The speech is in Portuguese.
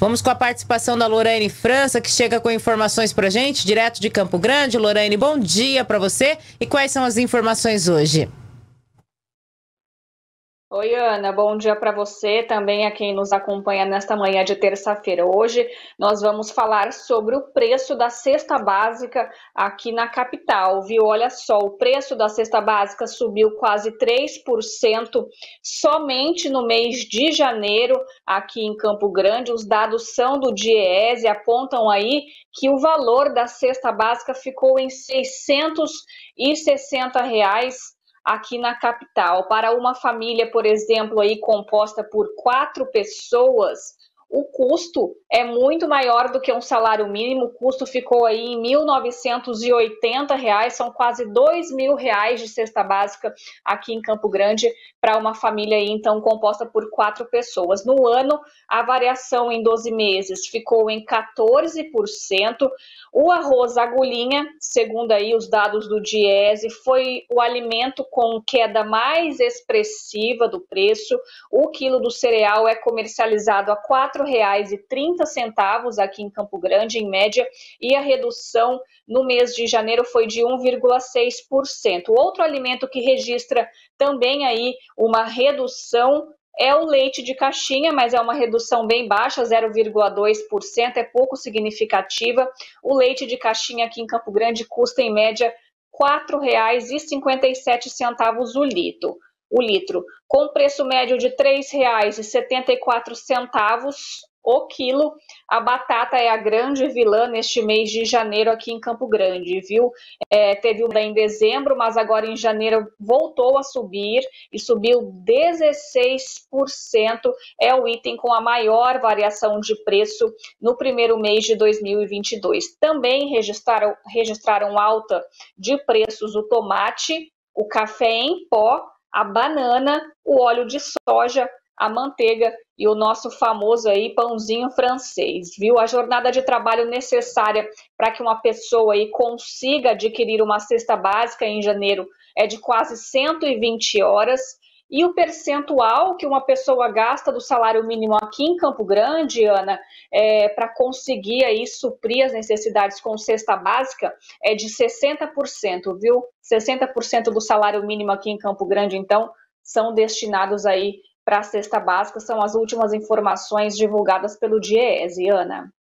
Vamos com a participação da Lorraine França, que chega com informações para gente, direto de Campo Grande. Lorraine, bom dia para você. E quais são as informações hoje? Oi, Ana, bom dia para você, também a quem nos acompanha nesta manhã de terça-feira. Hoje nós vamos falar sobre o preço da cesta básica aqui na capital, viu? Olha só, o preço da cesta básica subiu quase 3% somente no mês de janeiro aqui em Campo Grande. Os dados são do DIEESE, apontam aí que o valor da cesta básica ficou em 660 reais aqui na capital. Para uma família, por exemplo, aí composta por quatro pessoas, o custo é muito maior do que um salário mínimo. O custo ficou aí em 1.980 reais, são quase 2.000 reais de cesta básica aqui em Campo Grande para uma família aí, então composta por quatro pessoas. No ano, a variação em 12 meses ficou em 14%. O arroz agulhinha, segundo aí os dados do Diese, foi o alimento com queda mais expressiva do preço. O quilo do cereal é comercializado a R$ 4,30 aqui em Campo Grande, em média, e a redução no mês de janeiro foi de 1,6%. Outro alimento que registra também aí uma redução é o leite de caixinha, mas é uma redução bem baixa, 0,2%, é pouco significativa. O leite de caixinha aqui em Campo Grande custa em média R$ 4,57 o litro o litro, com preço médio de R$ 3,74 o quilo. A batata é a grande vilã neste mês de janeiro aqui em Campo Grande, viu? É, teve uma em dezembro, mas agora em janeiro voltou a subir e subiu 16%. É o item com a maior variação de preço no primeiro mês de 2022. Também registraram, registraram alta de preços o tomate, o café em pó a banana, o óleo de soja, a manteiga e o nosso famoso aí pãozinho francês, viu? A jornada de trabalho necessária para que uma pessoa aí consiga adquirir uma cesta básica em janeiro é de quase 120 horas. E o percentual que uma pessoa gasta do salário mínimo aqui em Campo Grande, Ana, é, para conseguir aí suprir as necessidades com cesta básica é de 60%, viu? 60% do salário mínimo aqui em Campo Grande, então, são destinados aí para a cesta básica. São as últimas informações divulgadas pelo DIEESE, Ana.